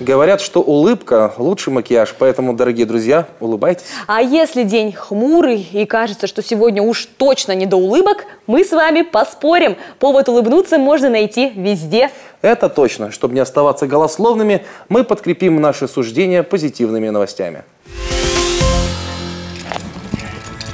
Говорят, что улыбка – лучший макияж, поэтому, дорогие друзья, улыбайтесь. А если день хмурый и кажется, что сегодня уж точно не до улыбок, мы с вами поспорим. Повод улыбнуться можно найти везде. Это точно. Чтобы не оставаться голословными, мы подкрепим наши суждения позитивными новостями.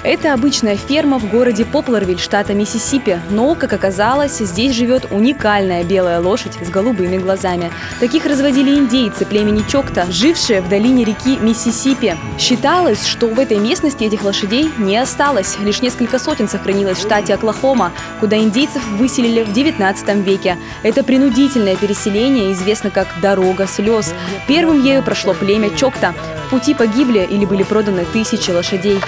Это обычная ферма в городе Попларвиль, штата Миссисипи. Но, как оказалось, здесь живет уникальная белая лошадь с голубыми глазами. Таких разводили индейцы племени Чокта, жившие в долине реки Миссисипи. Считалось, что в этой местности этих лошадей не осталось. Лишь несколько сотен сохранилось в штате Оклахома, куда индейцев выселили в 19 веке. Это принудительное переселение известно как «дорога слез». Первым ею прошло племя Чокта. В пути погибли или были проданы тысячи лошадей.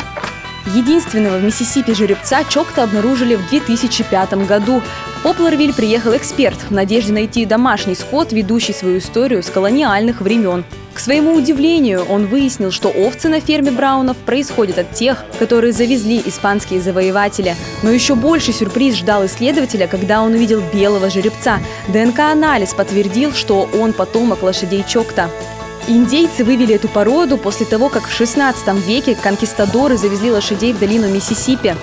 Единственного в Миссисипи жеребца Чокта обнаружили в 2005 году. В Попларвиль приехал эксперт в надежде найти домашний скот, ведущий свою историю с колониальных времен. К своему удивлению, он выяснил, что овцы на ферме Браунов происходят от тех, которые завезли испанские завоеватели. Но еще больше сюрприз ждал исследователя, когда он увидел белого жеребца. ДНК-анализ подтвердил, что он потомок лошадей Чокта. Индейцы вывели эту породу после того, как в 16 веке конкистадоры завезли лошадей в долину Миссисипи.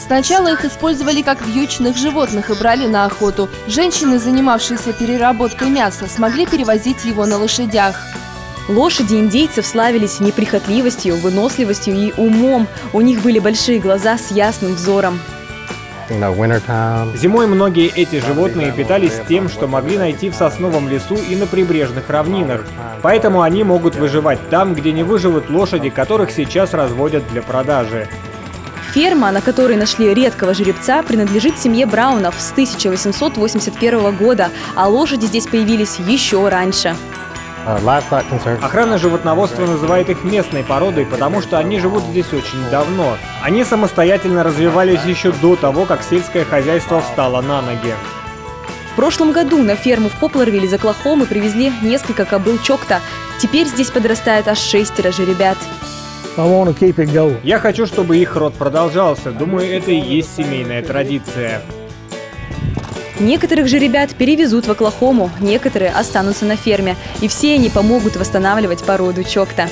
Сначала их использовали как вьючных животных и брали на охоту. Женщины, занимавшиеся переработкой мяса, смогли перевозить его на лошадях. Лошади индейцев славились неприхотливостью, выносливостью и умом. У них были большие глаза с ясным взором. Зимой многие эти животные питались тем, что могли найти в сосновом лесу и на прибрежных равнинах. Поэтому они могут выживать там, где не выживут лошади, которых сейчас разводят для продажи. Ферма, на которой нашли редкого жеребца, принадлежит семье Браунов с 1881 года, а лошади здесь появились еще раньше. Uh, Охрана животноводства называет их местной породой, потому что они живут здесь очень давно. Они самостоятельно развивались еще до того, как сельское хозяйство встало на ноги. В прошлом году на ферму в Попларвилле из Оклахомы привезли несколько кобыл Чокта. Теперь здесь подрастает аж шестеро жеребят. Я хочу, чтобы их род продолжался. Думаю, это и есть семейная традиция. Некоторых же ребят перевезут в Оклахому, некоторые останутся на ферме. И все они помогут восстанавливать породу чокта.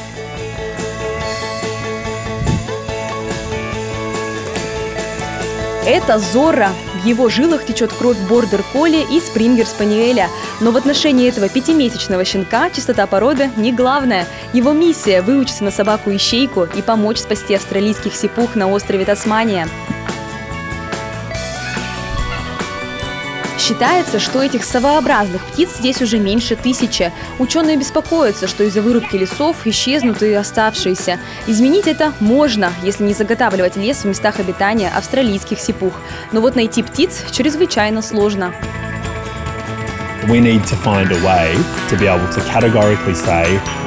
Это Зорро. В его жилах течет кровь бордер-колли и спрингер-спаниеля. Но в отношении этого пятимесячного щенка чистота породы не главное. Его миссия – выучиться на собаку-ищейку и помочь спасти австралийских сипух на острове Тасмания. Считается, что этих совообразных птиц здесь уже меньше тысячи. Ученые беспокоятся, что из-за вырубки лесов исчезнут и оставшиеся. Изменить это можно, если не заготавливать лес в местах обитания австралийских сипух. Но вот найти птиц чрезвычайно сложно.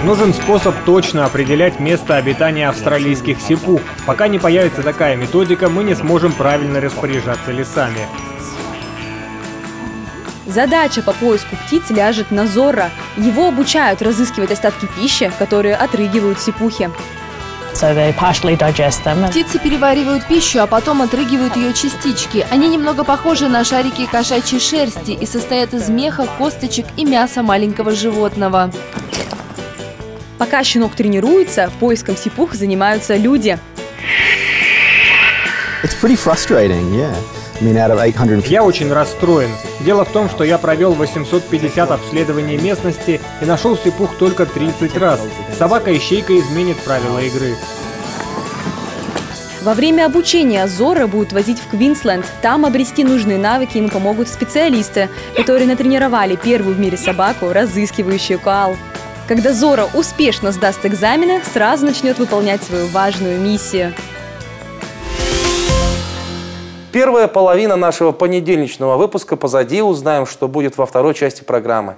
Нужен способ точно определять место обитания австралийских сипух. Пока не появится такая методика, мы не сможем правильно распоряжаться лесами. Задача по поиску птиц ляжет на Зорро. Его обучают разыскивать остатки пищи, которые отрыгивают сипухи. Птицы переваривают пищу, а потом отрыгивают ее частички. Они немного похожи на шарики кошачьей шерсти и состоят из меха, косточек и мяса маленького животного. Пока щенок тренируется, поиском сипух занимаются люди. It's pretty frustrating, yeah. Я очень расстроен. Дело в том, что я провел 850 обследований местности и нашел сипух только 30 раз. Собака-ищейка изменит правила игры. Во время обучения Зора будут возить в Квинсленд. Там обрести нужные навыки им помогут специалисты, которые натренировали первую в мире собаку, разыскивающую коал. Когда Зора успешно сдаст экзамены, сразу начнет выполнять свою важную миссию – Первая половина нашего понедельничного выпуска позади. Узнаем, что будет во второй части программы.